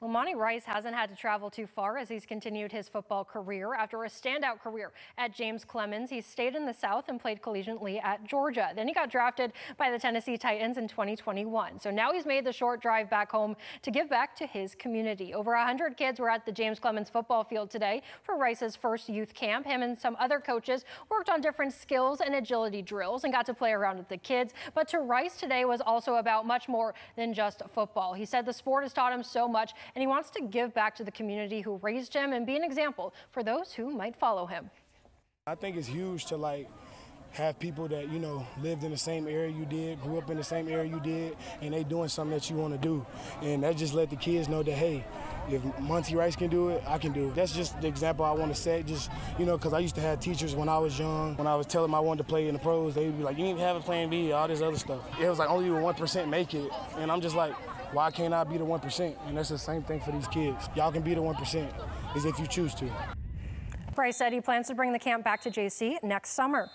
Well, Monty Rice hasn't had to travel too far as he's continued his football career. After a standout career at James Clemens, he stayed in the South and played collegiately at Georgia. Then he got drafted by the Tennessee Titans in 2021. So now he's made the short drive back home to give back to his community. Over 100 kids were at the James Clemens football field today for Rice's first youth camp. Him and some other coaches worked on different skills and agility drills and got to play around with the kids. But to Rice today was also about much more than just football. He said the sport has taught him so much and he wants to give back to the community who raised him and be an example for those who might follow him. I think it's huge to like have people that you know lived in the same area you did, grew up in the same area you did, and they doing something that you want to do, and that just let the kids know that hey, if Monty Rice can do it, I can do it. That's just the example I want to set. Just you know, because I used to have teachers when I was young. When I was telling them I wanted to play in the pros, they'd be like, "You to have a plan B," all this other stuff. It was like only one percent make it, and I'm just like, why can't I be the 1%? And that's the same thing for these kids. Y'all can be the 1% is if you choose to. Rice said he plans to bring the camp back to JC next summer.